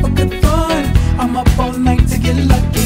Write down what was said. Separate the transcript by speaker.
Speaker 1: for good fun. I'm up all night to get lucky.